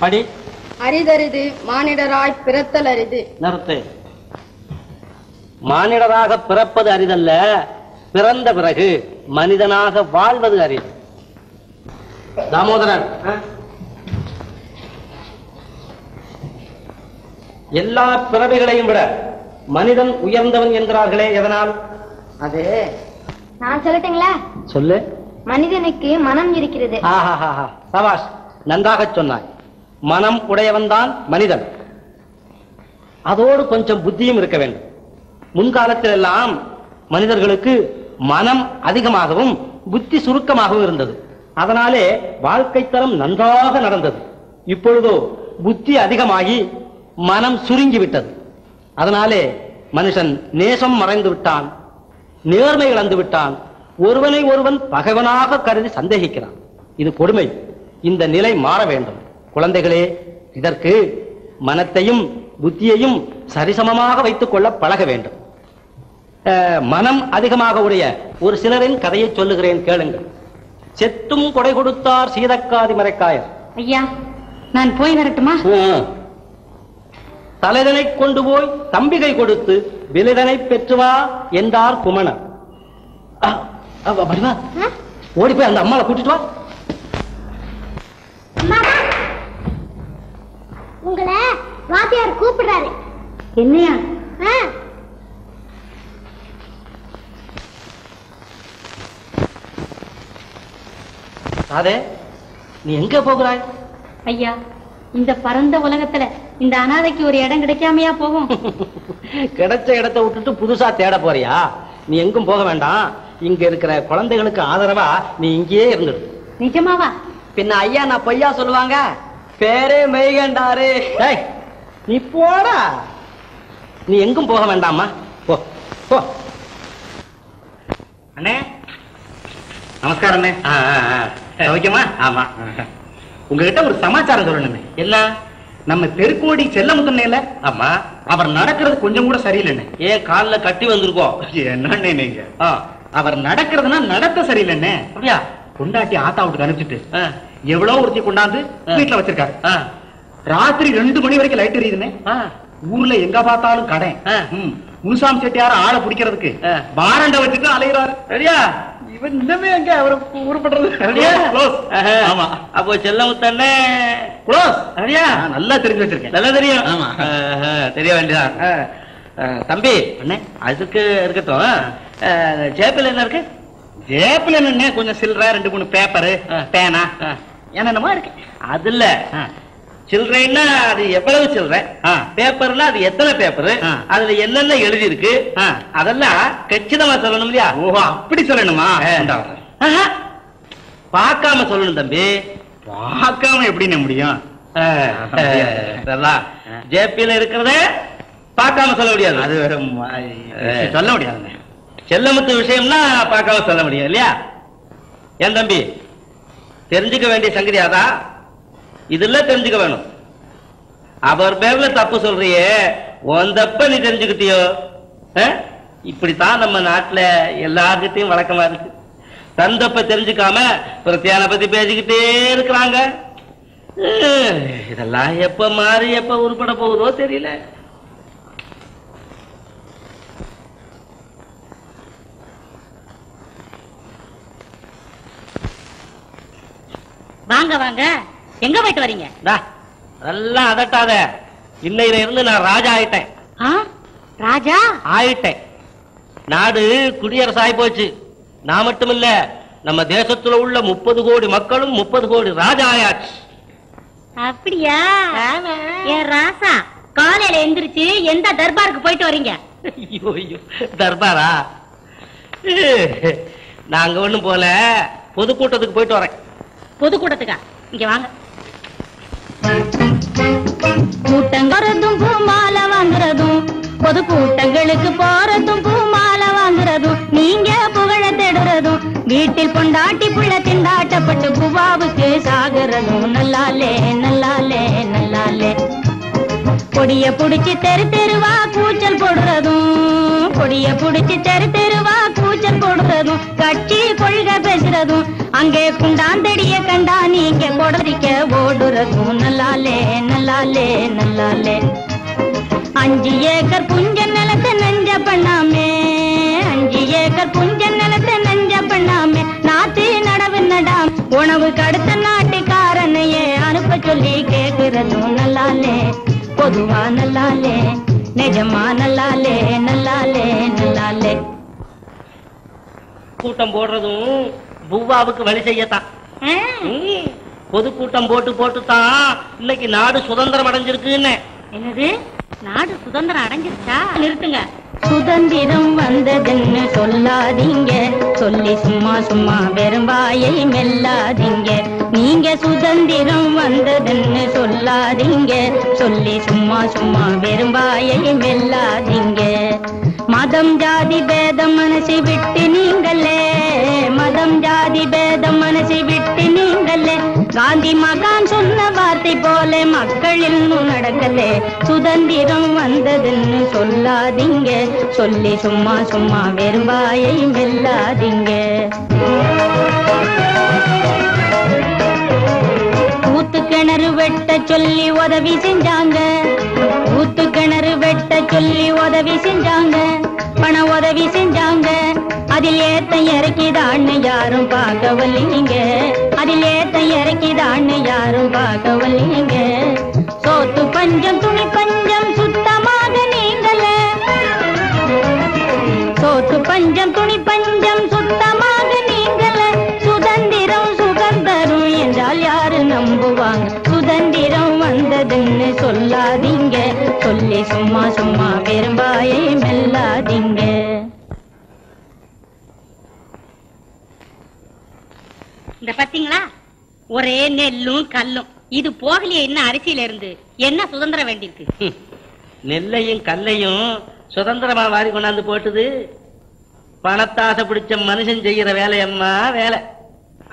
படி. அரிதரிது மானிடராய் பிறத்தல் அரிது நிறுத்து. மானிடராக பிறப்பது அரிதல்ல பிறந்த பிறகு மனிதனாக வாழ்வது அரிது. தாமோதரன் எல்லா பிறவிகளையும் விட மனிதன் உயர்ந்தவன் என்கிறார்களே எதனால்? அது நான் சொல்லட்டுங்களா? சொல்லு. மனிதனுக்கு மனம் இருக்கிறது. சபாஷ் நன்றாக சொன்னாய். மனம் உடையவன்தான் மனிதன். அதோடு கொஞ்சம் புத்தியும் இருக்க வேண்டும். முன்காலத்தில் எல்லாம் மனிதர்களுக்கு மனம் அதிகமாகவும் புத்தி சுருக்கமாகவும் இருந்தது. அதனாலே வாழ்க்கை தரம் நன்றாக நடந்தது. இப்பொழுதோ புத்தி அதிகமாகி மனம் சுருங்கி விட்டது அதனாலே மனுஷன் நேசம் மறைந்து விட்டான் நேர்மை இழந்து விட்டான். ஒருவனை ஒருவன் பகைவனாக கருதி சந்தேகிக்கிறான். இது கொடுமை. இந்த நிலை மாற வேண்டும். குழந்தைகளே இதற்கு மனத்தையும் புத்தியையும் சரிசமமாக வைத்துக் கொள்ள பழக வேண்டும். மனம் அதிகமாக உடைய ஒரு சிலரின் கதையை சொல்லுகிறேன் கேளுங்கள். செத்தும் கொடை கொடுத்தார் சீதக்காதி மறைக்காயர் ஐயா நான் போய் வரட்டுமா. தலைதனை கொண்டு போய் தம்பிகை கொடுத்து விலைதனை பெற்று வா என்றார் வடிவா, ஓடி போய் அந்த அம்மாவை கூட்டிட்டு வா. உங்களை வாத்தியார் கூப்பிடுறாரு. என்னையா? ராதே நீ எங்க போகிறாய்? ஐயா இந்த பரந்த உலகத்துல இந்த அனாதைக்கு ஒரு இடம் கிடைக்காமையா போகும்? கிடைச்ச இடத்தை விட்டுட்டு புதுசா தேட போறியா? நீ எங்கும் போக வேண்டாம். இங்க இருக்கிற குழந்தைகளுக்கு ஆதரவா நீ இங்கேயே இருந்துடு. நிஜமாவா? பின்ன ஐயா நான் பொய்யா சொல்லுவாங்க? பேரே மெய்கண்டாரு. டேய், நீ போடா. நீ எங்கும் போக வேண்டாமா போ போ. அண்ணே. நமஸ்காரம் அண்ணே. சௌக்கியமா? ஆமா. உங்ககிட்ட ஒரு சமாச்சாரம் சொல்லணுமே. என்ன? நம்ம தெருக்கோடி செல்லமுத்தண்ணேல ஆமா. அவர் நடக்கிறது கொஞ்சம் கூட சரியில்லைண்ணே. ஏன் கால்ல கட்டி வந்திருக்கோம்? என்னண்ணே நீங்க? அவர் நடக்கிறதுனா நடத்த சரியில்லைண்ணே. அப்படியா? கொண்டாட்டி ஆத்தா வீட்டுக்கு அனுப்பிச்சிட்டு. எவ்வளவு ஒருத்தி கொண்டாந்து. வீட்டுல வச்சிருக்காரு. ராத்திரி ரெண்டு மணி வரைக்கும் லைட் எரியுதுண்ணே ஆ. ஊர்ல எங்க பார்த்தாலும் கடை. முனுசாமி செட்டியார ஆளை பிடிக்கிறதுக்கு. வாரண்ட வச்சுட்டு அலைகிறாரு சரியா இவன் இன்னமே எங்க அவரை. ஆஹா. ஆமா. அப்போ செல்லமுத்தண்ணே க்ளோஸ் அப்படியா நல்லா தெரிஞ்சு வச்சிருக்கேன். நல்லா தெரியும். ஆமா. தெரிய வேண்டியதான் தம்பி. அண்ணே. அதுக்கு இருக்கட்டும். ஜேபில் என்ன இருக்கு? ஜேப்ல என்ன கொஞ்சம் சில்லற ரெண்டு மூணு பேப்பரு. பேனா. என்னென்னமா இருக்கு. அதுல. சில்லறைன்னா அது எவ்வளவு சில்லறை ஆ. பேப்பர்னா அது எத்தனை பேப்பர். அதுல என்னென்ன எழுதி இருக்கு. அதெல்லாம் கச்சிதமா சொல்லணும் இல்லையா? ஓஹோ அப்படி சொல்லணுமா. பார்க்காம சொல்லணும் தம்பி. பார்க்காம எப்படிண்ணே முடியும்? ஜேபியில இருக்கிறத பார்க்காம சொல்ல முடியாது. அது சொல்ல முடியாதுண்ணே செல்லமுத்து விஷயம்னா பார்க்காம சொல்ல முடியும் இல்லையா? ஏன் தம்பி? தெரிஞ்சுக்க வேண்டிய சங்கதி அதான் இதுல தெரிஞ்சுக்க வேணும். அவர் பேர்ல தப்பு சொல்றியே. உந்தப்ப நீ தெரிஞ்சுக்கிட்டியோ? ஆ? இப்படித்தான் நம்ம நாட்டுல எல்லார்கிட்டையும் வழக்கமா இருக்கு. தந்தப்ப தெரிஞ்சுக்காம பிரத்தியான பத்தி பேசிக்கிட்டே இருக்கிறாங்க. இதெல்லாம் எப்ப மாறி எப்ப உருப்பட போகுதோ தெரியல. வாங்க வாங்க. எங்க போயிட்டு வரீங்க? டா, அதெல்லாம் அதட்டாத. இன்னையில இருந்து நான் ராஜா ஆயிட்டேன். ஆ? ராஜா? ஆயிட்டேன். நாடு குடியரசு ஆகி போச்சு. நான் மட்டும் இல்ல நம்ம தேசத்துல உள்ள முப்பது கோடி மக்களும் முப்பது கோடி ராஜா ஆயாச்சு. அப்படியா? ஏன் ராசா காலையில எந்திரிச்சு எந்த தர்பாருக்கு போயிட்டு வரீங்க? தர்பாரா? நாங்க ஒண்ணும் போல பொதுக்கூட்டத்துக்கு போயிட்டு வரேன். பொதுக்கூட்டத்துக்கா இங்க வாங்க. கூட்டங்கறதும் பூமால வாங்குறதும் பொது கூட்டங்களுக்கு போறதும் பூமால வாங்குறதும் நீங்க புகழ தேடுறதும் வீட்டில் கொண்டாட்டி புள்ள திண்டாட்டப்பட்டு புவாவுக்கு சாகுறதும் நல்லாலே நல்லாலே நல்லாலே. கொடிய புடிச்சு தெரு தெருவா கூச்சல் போடுறதும் கொடிய புடிச்சு தெரு தெருவா லஞ்சம் கொடுத்ததும் கட்சி கொள்கை பேசுறதும் அங்கே குண்டாந்தடிய கண்டா நீங்க கொடரிக்க ஓடுறதும். நல்லாலே நல்லாலே நல்லாலே. அஞ்சு ஏக்கர் புஞ்ச நிலத்தை நஞ்ச பண்ணாமே அஞ்சு ஏக்கர் புஞ்ச நிலத்தை நஞ்ச பண்ணாமே. நாத்து நடவு நடாம் உணவு கடுத்த நாட்டுக்காரனையே அனுப்ப சொல்லி கேட்கிறதும் நல்லாலே. பொதுவா நல்லாலே நிஜமா நல்லாலே நல்லாலே. கூட்டம் போடுறதும் பூவாவுக்கு வழி செய்யத்தான். பொதுக்கூட்டம் போட்டு போட்டு தான் இன்னைக்கு நாடு சுதந்திரம் அடைஞ்சிருக்குன்னு. என்னது? நாடு சுதந்திரம் அடைஞ்சிருச்சா? நிறுத்துங்க. சுதந்திரம் வந்ததுன்னு சொல்லாதீங்க. சொல்லி சும்மா சும்மா வெறும் வாயை மெல்லாதீங்க. நீங்க சுதந்திரம் வந்ததுன்னு சொல்லாதீங்க. சொல்லி சும்மா சும்மா வெறும் வாயை மெல்லாதீங்க. மதம் ஜாதி பேதம் மனசை விட்டு நீங்களே. மதம் ஜாதி பேதம் மனசை விட்டு நீங்களே. காந்தி மகான் சொன்ன வார்த்தை போல மக்கள் இன்னும் நடக்கலே. சுதந்திரம் வந்ததுன்னு சொல்லாதீங்க. சொல்லி சும்மா சும்மா வெறும்பாயை மெல்லாதீங்க ஊத்து கிணறு வெட்ட சொல்லி உதவி செஞ்சாங்க. கிணறு சொல்லி உதவி செஞ்சாங்க. பண உதவி செஞ்சாங்க. அதில் ஏத்த இறக்கிதான்னு யாரும் பார்க்கவில்லைங்க. அதில் ஏத்த இறக்கிதான்னு யாரும் பார்க்கவில்லைங்க. சோத்து பஞ்சம் துணி பஞ்சம் பாத்தீங்களா? ஒரே நெல்லும் கல்லும். இது போகலையே என்ன அரிசியில இருந்து என்ன சுதந்திரம் வேண்டியிருக்கு? நெல்லையும் கல்லையும் சுதந்திரமா வாரி கொண்டாந்து போட்டுது. பணத்தாசை பிடிச்ச மனுஷன் செய்யற வேலையம்மா வேலை.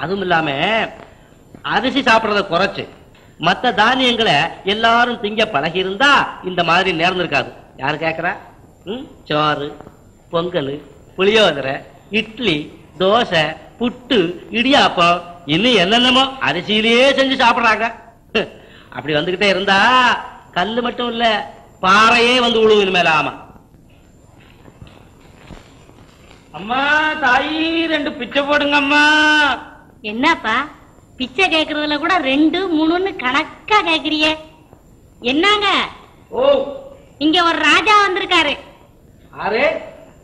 அதுவும் இல்லாம அரிசி சாப்பிடறத குறைச்சு மத்த தானியங்களை எல்லாரும் திங்க பழகி இருந்தா இந்த மாதிரி நேர்ந்திருக்காது. யாரு கேக்குறா? சோறு பொங்கல் புளியோதரை இட்லி தோசை புட்டு இடியாப்பம் இன்னும் என்னென்னமோ அரிசியிலேயே செஞ்சு சாப்பிடுறாங்க. அப்படி வந்துகிட்டே இருந்தா கல்லு மட்டும் இல்ல பாறையே வந்து விழுவும் இனிமேல ஆமா. அம்மா தாயி ரெண்டு பிச்சை போடுங்க அம்மா என்னப்பா? பிச்சை கேக்குறதுல கூட ரெண்டு மூணுன்னு கணக்கா கேக்குறியே. என்னங்க? ஓ. இங்க ஒரு ராஜா வந்திருக்காரு.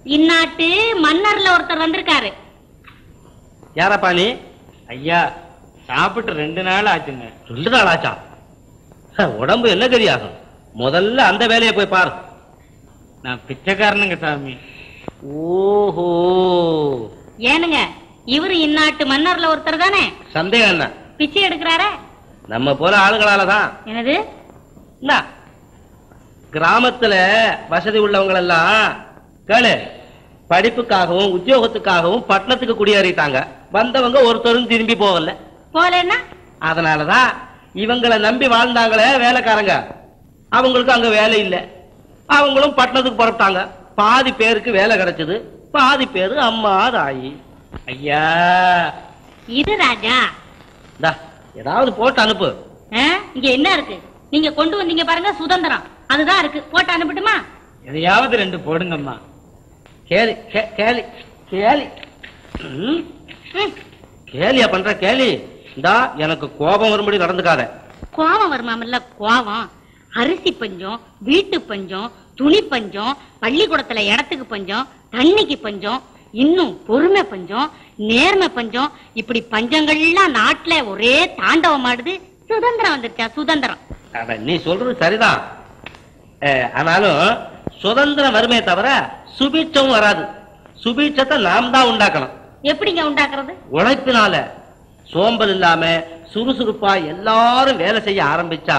இந்நாட்டு மன்னர்ல ஒருத்தர் வந்திருக்காரு. யாரப்பா நீ? ஐயா சாப்பிட்டு ரெண்டு நாள் ஆச்சுங்க ரெண்டு நாள் ஆச்சா உடம்பு என்ன கரியாகும் முதல்ல அந்த வேலையை போய் பாரு. நான் பிச்சைக்காரனுங்க சாமி. ஓஹோ. ஏனுங்க இவரு இந்நாட்டு மன்னர்ல ஒருத்தர் தானே? சந்தேகம் என்ன? பிச்சை எடுக்கிறாரே? நம்ம போல ஆளுகளால தான். என்னது? என்ன கிராமத்துல வசதி உள்ளவங்க எல்லாம் கேளு. படிப்புக்காகவும் உத்தியோகத்துக்காகவும் பட்டணத்துக்கு குடியேறிட்டாங்க. வந்தவங்க ஒருத்தரும் திரும்பி போகல. போலேன்னா அதனாலதான் இவங்களை நம்பி வாழ்ந்தாங்களே வேலைக்காரங்க. அவங்களுக்கு அங்க வேலை இல்ல. அவங்களும் பட்டணத்துக்கு புறப்பட்டாங்க. பாதி பேருக்கு வேலை கிடைச்சது. பாதி பேரு அம்மா தாயி ஐயா. இது ராஜா. ஏதாவது போட்டு அனுப்பு. இங்க என்ன இருக்கு? நீங்க கொண்டு வந்தீங்க பாருங்க சுதந்திரம். அதுதான் இருக்கு. போட்டு அனுப்பட்டுமா? எதையாவது ரெண்டு போடுங்கம்மா. கேலி கேலி கேலி. கேலியா பண்ற கேலி? இந்தா எனக்கு கோபம் வரும்படி நடந்துக்காத. கோவம் வருமாமல்ல கோவம் அரிசி பஞ்சம் வீட்டு பஞ்சம் துணி பஞ்சம் பள்ளிக்கூடத்துல இடத்துக்கு பஞ்சம் தண்ணிக்கு பஞ்சம் இன்னும் பொறுமை பஞ்சம் நேர்மை பஞ்சம். இப்படி பஞ்சங்கள்லாம் நாட்டுல ஒரே தாண்டவம் ஆடுது. சுதந்திரம் வந்துருச்சா சுதந்திரம். நீ சொல்றது சரிதான். ஆனாலும் சுதந்திரம் வருமே தவிர சுபீட்சம் வராது. சுபீட்சத்தை நாம் தான் உண்டாக்கணும். எப்படிங்க உண்டாக்குறது? உழைப்பினால சோம்பல் இல்லாம சுறுசுறுப்பா எல்லாரும் வேலை செய்ய ஆரம்பிச்சா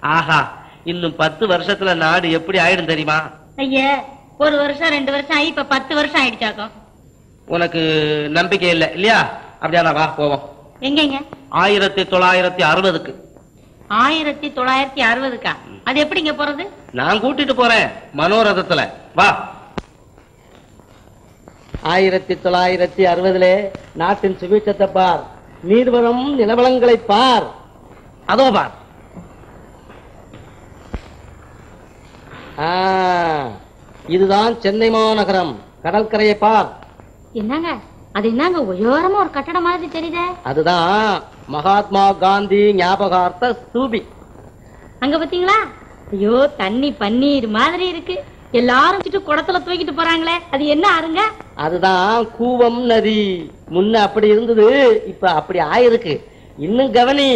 ஆஹா இன்னும் பத்து வருஷத்துல நாடு எப்படி ஆயிடும் தெரியுமா? ஐயா ஒரு வருஷம் ரெண்டு வருஷம் ஆகி இப்ப பத்து வருஷம் ஆயிடுச்சாக்கும் உனக்கு நம்பிக்கை இல்லை இல்லையா? அப்படியானா வா போவோம். எங்கெங்க? ஆயிரத்தி தொள்ளாயிரத்தி அறுபதுக்கு. ஆயிரத்தி தொள்ளாயிரத்தி அறுபதுக்கா? அது எப்படிங்க போறது? நான் கூட்டிட்டு போறேன் மனோரதத்துல. வா. ஆயிரத்தி தொள்ளாயிரத்தி அறுபதுல நாட்டின் சுபீட்சத்தை பார். நீர்வரம் நிலவளங்களை பார். அதோ பார். ஆ, இதுதான் சென்னை மாநகரம். கடற்கரையை பார். என்னங்க? அது என்னங்க உயரமா ஒரு கட்டடம் மாதிரி தெரியுதே? அதுதான். மகாத்மா காந்தி ஞாபகார்த்த ஸ்தூபி. அங்க பாத்தீங்களா? ஐயோ தண்ணி பன்னீர் மாதிரி இருக்கு. எல்லாரும் குடத்துல தூக்கிட்டு போறாங்களே அது என்ன ஆறுங்க அதுதான் கூவம் நதி. முன்ன அப்படி இருந்தது இப்ப அப்படி ஆயிருக்கு. இன்னும் கவனி.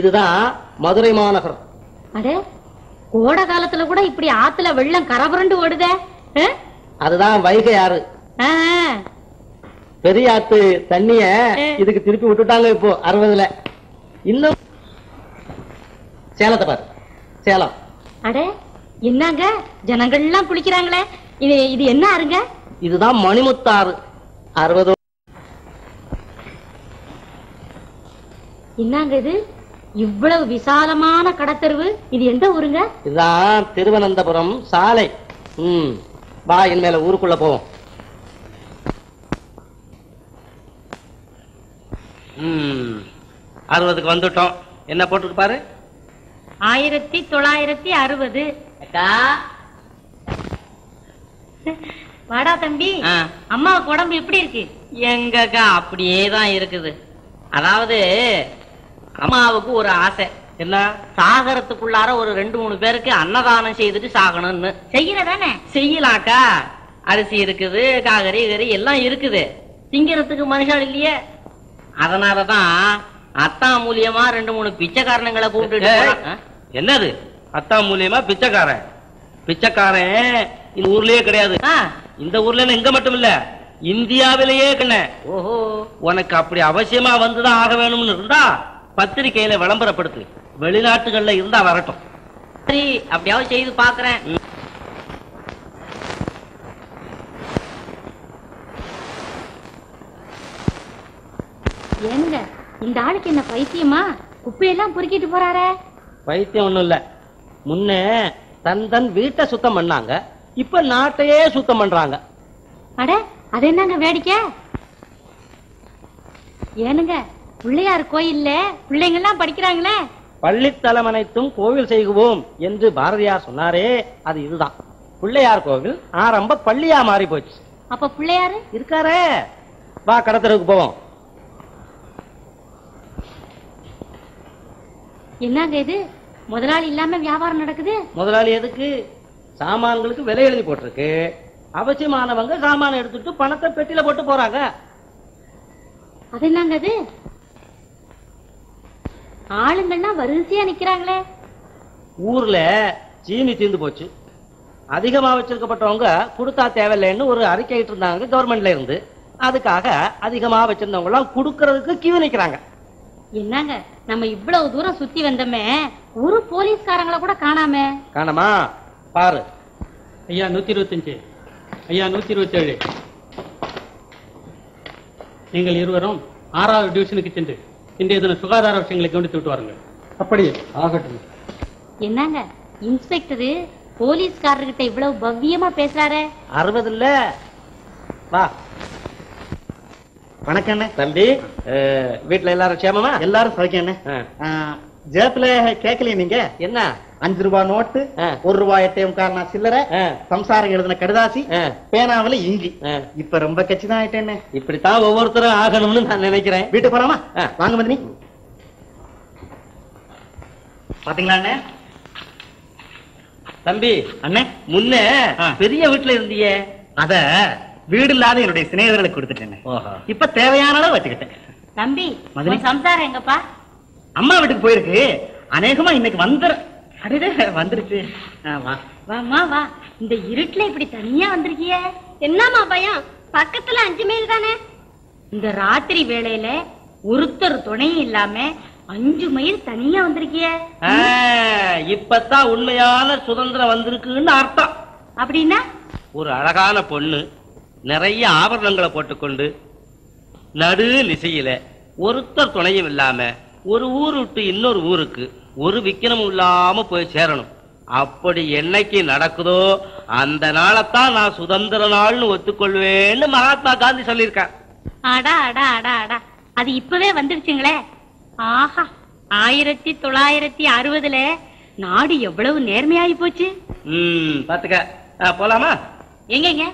இதுதான் மதுரை மாநகரம். அடே கோடை காலத்துல கூட இப்படி ஆத்துல வெள்ளம் கரபுரண்டு ஓடுதே? அதுதான் வைகை ஆறு பெரிய ஆத்து தண்ணிய இதுக்கு திருப்பி விட்டுட்டாங்க இப்போ அறுபதுல. இன்னும் சேலத்தை பாரு. சேலம். அடே என்னங்க ஜனங்கள்லாம் குளிக்கிறாங்களே. இது இது என்ன ஆறுங்க இதுதான் மணிமுத்தாறு. அறுபது. என்னங்க இது? இவ்வளவு விசாலமான கடத்தெருவு. இது எந்த ஊருங்க? இதுதான் திருவனந்தபுரம் சாலை. ம். வா இனிமேல ஊருக்குள்ள போவோம். அறுபதுக்கு வந்துட்டோம். என்ன போட்டுருக்கு பாரு. ஆயிரத்தி தொள்ளாயிரத்தி அறுபது. அக்கா. வாடா தம்பி. அம்மாவுக்கு உடம்பு எப்படி இருக்கு? எங்கக்கா அப்படியே தான் இருக்குது. அதாவது அம்மாவுக்கு ஒரு ஆசை. என்ன? சாகரத்துக்குள்ளார ஒரு ரெண்டு மூணு பேருக்கு அன்னதானம் செய்துட்டு சாகணும்னு. செய்யறதானே? செய்யலாக்கா. அரிசி இருக்குது காகரி கறி எல்லாம் இருக்குது. திங்கிறதுக்கு மனுஷால் இல்லையே. அதனாலதான் அத்தா மூலியமா ரெண்டு மூணு பிச்சைக்காரனுங்களை ஆ? என்னது? அத்தா மூலியமா பிச்சைக்காரன்? பிச்சைக்காரன் இந்த ஊர்லயே கிடையாது. இந்த ஊர்ல இங்க மட்டும் இல்ல இந்தியாவிலேயே கண்ண ஓஹோ. உனக்கு அப்படி அவசியமா வந்துதான் ஆக வேணும்னு இருந்தா பத்திரிக்கையில விளம்பரப்படுத்து. வெளிநாட்டுகள்ல இருந்தா வரட்டும். சரி அப்படியாவது செய்து பாக்குறேன். ஏனுங்க இந்த ஆளுக்கு என்ன பைத்தியமா? குப்பையெல்லாம் பொறுக்கிட்டு போறாரே. பைத்தியம் ஒண்ணும் இல்ல. முன்னே தன் தன் வீட்டை சுத்தம் பண்ணாங்க இப்ப நாட்டையே சுத்தம் பண்றாங்க. அட அது என்னங்க வேடிக்கை? ஏனுங்க பிள்ளையார் கோயில்ல பிள்ளைங்க எல்லாம் படிக்கிறாங்களே. பள்ளித்தலம் அனைத்தும் கோவில் செய்குவோம் என்று பாரதியார் சொன்னாரே அது இதுதான். பிள்ளையார் கோவில் ஆரம்ப பள்ளியா மாறி போச்சு அப்ப பிள்ளையாரு? இருக்காரே. வா கடத்தருக்கு போவோம். என்னங்க இது? முதலாளி இல்லாம வியாபாரம் நடக்குது? முதலாளி எதுக்கு? சாமான்களுக்கு விலை எழுதி போட்டிருக்கு. அவசியமானவங்க சாமான எடுத்துட்டு பணத்தை பெட்டியில போட்டு போறாங்க. அது என்னங்க இது? ஆளுங்கள்லாம் வரிசையா நிக்கிறாங்களே. ஊர்ல சீனி தீர்ந்து போச்சு. அதிகமா வச்சிருக்கப்பட்டவங்க கொடுத்தா தேவையில்லைன்னு ஒரு அறிக்கை இருந்தாங்க கவர்மெண்ட்ல இருந்து. அதுக்காக அதிகமா வச்சிருந்தவங்க எல்லாம் கொடுக்கறதுக்கு கியூ நிக்கிறாங்க. என்னங்க நம்ம இவ்வளவு தூரம் சுத்தி வந்தோமே ஒரு போலீஸ்காரங்கள கூட காணாமே. காணமா? பாரு. ஐயா நூத்தி இருபத்தஞ்சு ஐயா நூத்தி இருபத்தி ஏழு நீங்கள் இருவரும் ஆறாவது டிவிஷனுக்கு சென்று இன்றைய தினம் சுகாதார விஷயங்களை கவனித்து விட்டு வாருங்கள். அப்படியே ஆகட்டும். என்னங்க இன்ஸ்பெக்டரு போலீஸ்காரர்கிட்ட இவ்வளவு பவ்யமா பேசுறாரே? அறுபது இல்ல. வா. வணக்கம் அண்ணே. தம்பி வீட்டுல எல்லாரும் க்ஷேமமா? எல்லாரும் சௌக்கியம் ஜேப்ல கேட்கலையே நீங்க? என்ன? அஞ்சு ரூபாய் நோட்டு. ஒரு ரூபாய் எட்டையும் காரணா சில்லறை. சம்சாரம் எழுதின கடுதாசி. பேனாவில இங்கி. இப்ப ரொம்ப கட்சி தான் ஆயிட்டேன்னு இப்படித்தான் ஒவ்வொருத்தரும் ஆகணும்னு நான் நினைக்கிறேன். வீட்டுக்கு போலாமா? ஆ. வாங்க மதினி. பாத்தீங்களா அண்ணே தம்பி அண்ணே. முன்ன. பெரிய வீட்டுல இருந்தியே. அத வீடு இல்லாத என்னுடைய சிநேகிதர்களுக்கு கொடுத்துட்டேன் இப்ப தேவையான அளவு வச்சுக்கிட்டேன் தம்பி சம்சாரம் எங்கப்பா? அம்மா வீட்டுக்கு போயிருக்கு. அநேகமா இன்னைக்கு வந்துரு அடடே வந்துருச்சு. வாமா வா. இந்த இருட்டுல இப்படி தனியா வந்திருக்கியே? என்னம்மா பயம்? பக்கத்துல அஞ்சு மைல் தானே? இந்த ராத்திரி வேளையில ஒருத்தர் துணையும் இல்லாம அஞ்சு மைல் தனியா வந்திருக்கியே? இப்பதான் உண்மையான சுதந்திரம் வந்திருக்குன்னு அர்த்தம். அப்படின்னா? ஒரு அழகான பொண்ணு நிறைய ஆபரணங்களை போட்டுக்கொண்டு நடு நிசையில ஒருத்தர் துணையும் இல்லாம ஒரு ஊர் விட்டு இன்னொரு ஊருக்கு ஒரு விக்கிரமும் இல்லாம போய் சேரணும். அப்படி என்னைக்கு நடக்குதோ அந்த நாளைத்தான் நான் சுதந்திர நாள்னு ஒத்துக்கொள்வேன்னு மகாத்மா காந்தி சொல்லியிருக்கார். அடா அடா அடா அடா. அது இப்பவே வந்துடுச்சுங்களே ஆஹா ஆயிரத்தி தொள்ளாயிரத்தி அறுபதுல நாடு எவ்வளவு நேர்மையாயி போச்சு? ம் பாத்துக்க போலாமா? எங்கெங்க?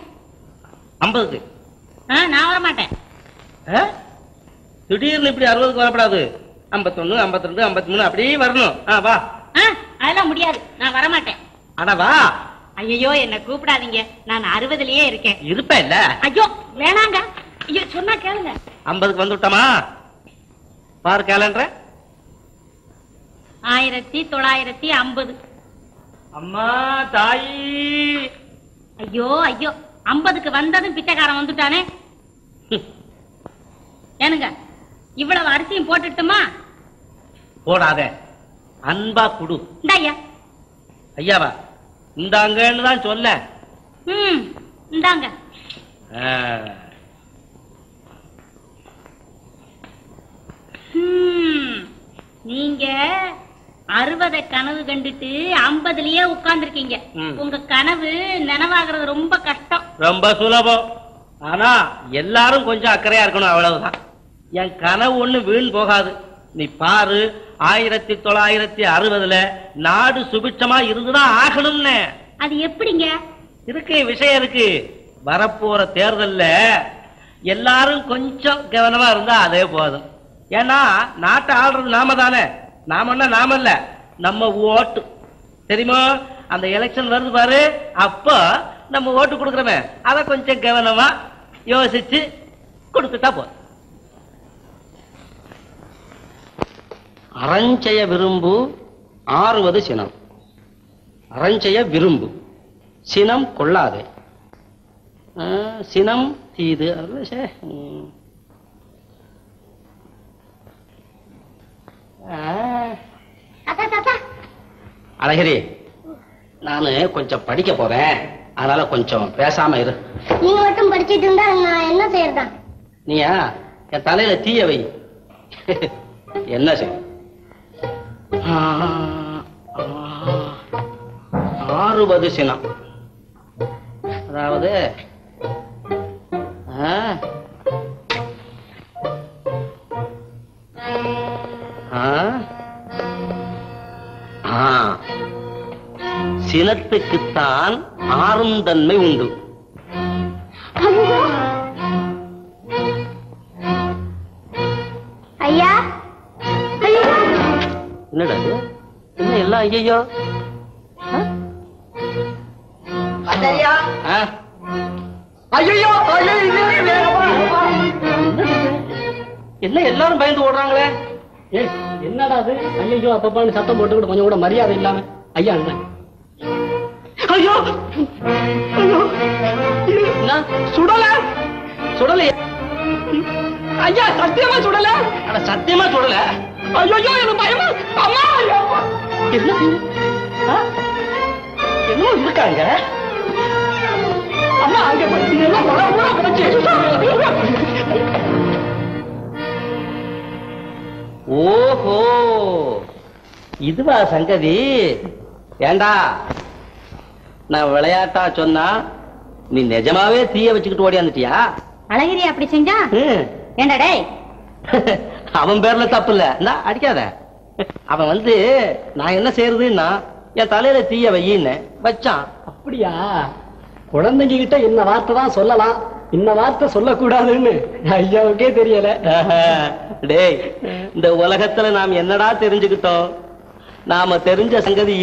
ஐம்பதுக்கு. நான் வர மாட்டேன். ஆ? திடீர்னு இப்படி அறுபதுக்கு வரப்படாது. ஐம்பத்தொன்னு ஐம்பத்தி ரெண்டு ஐம்பத்தி மூணு அப்படியே வரணும். ஆ வா. அதெல்லாம் முடியாது. நான் வர மாட்டேன். அட வா. ஐயோ என்ன கூப்பிடாதீங்க. நான் அறுபதுலயே இருக்கேன். இருப்ப இல்ல? ஐயோ வேணாங்க. ஐயோ சொன்னா கேளுங்க. ஐம்பதுக்கு வந்து விட்டோமா? பாரு கேலண்டர் ஆயிரத்தி தொள்ளாயிரத்தி ஐம்பது. அம்மா தாயி. ஐயோ ஐயோ. ஐம்பதுக்கு வந்ததும் பிச்சைக்காரன் வந்துட்டானே? ஏனுங்க இவ்வளவு அரிசியும் போட்டுட்டுமா? போடாத. அன்பா குடு. ஐயா ஐயாவா இந்தாங்கன்னு தான் சொல்ல. ம் இந்தாங்க. நீங்க அறுபதை கனவு கண்டுட்டு ஐம்பதுலயே உட்கார்ந்துருக்கீங்க. உங்க கனவு நினைவாகிறது ரொம்ப கஷ்டம். ரொம்ப சுலபம். ஆனா எல்லாரும் கொஞ்சம் அக்கறையா இருக்கணும் அவ்வளவுதான். என் கனவு ஒண்ணு வீண் போகாது. நீ பாரு ஆயிரத்தி தொள்ளாயிரத்தி அறுபதுல நாடு சுபிட்சமா இருந்துதான் ஆகணும்னு. அது எப்படிங்க? இருக்கு விஷயம் இருக்கு. வரப்போற தேர்தல்ல எல்லாரும் கொஞ்சம் கவனமா இருந்தா அதே போதும். ஏன்னா நாட்டை ஆள்றது நாம தானே நாமன்னா நாம இல்ல நம்ம ஓட்டு. தெரியுமா? அந்த எலெக்ஷன் வருது பாரு. அப்போ நம்ம ஓட்டு கொடுக்கறோமே. அத கொஞ்சம் கவனமா யோசிச்சு கொடுத்துட்டா போதும். அறஞ்செய விரும்பு ஆறுவது சினம். அறஞ்செய விரும்பு. சினம் கொள்ளாதே. சினம் தீது அதுல சே, ம். ஆ. அழகிரி நானு கொஞ்சம் படிக்க போறேன். அதனால கொஞ்சம் பேசாம இரு. நீங்க மட்டும் படிச்சிட்டு இருந்தா நான் என்ன செய்யறதா? நீயா என் தலையில தீய வை. என்ன செய்ய ஆ, ஆ, ஆறுவது சினம். அதாவது ஆ, சினத்துக்குத்தான் ஆறும் தன்மை உண்டு. ஐயா. என்னடா இது? என்ன எல்லாம் ஐயோ என்ன எல்லாரும் பயந்து ஓடுறாங்களே? என்னடா அது ஐயோ அப்பப்பான்னு சத்தம் போட்டுக்கிட்டு கொஞ்சம் கூட மரியாதை இல்லாம. ஐயா அண்ணன் ஐயோ! ஐயோ! என்ன? சுடல! சுடல. ஐயா சத்தியமா சுடல? அட சத்தியமா சுடல. ஐயோ எனக்கு பயமா? அம்மா. என்ன ஆ? என்னமோ இருக்காங்க. அம்மா அங்க உட போச்சு. ஓஹோ! இதுவா சங்கதி? ஏண்டா? நான் விளையாட்டா சொன்னா நீ நிஜமாவே தீய வச்சுக்கிட்டு ஓடியாந்துட்டியா அழகிரி அப்படி செஞ்சா. ஏண்டா டேய்? அவன் பேர்ல தப்பு இல்ல. இந்தா, அடிக்காத. அவன் வந்து நான் என்ன செய்யறதுன்னா என் தலையில தீய வையின்னு வச்சான். அப்படியா? குழந்தைங்க கிட்ட இந்த வார்த்தை தான் சொல்லலாம். இந்த வார்த்தை சொல்லக்கூடாதுன்னு. ஐயாவுக்கே தெரியல. டேய் இந்த உலகத்துல நாம் என்னடா தெரிஞ்சுக்கிட்டோம்? நாம தெரிஞ்ச சங்கதி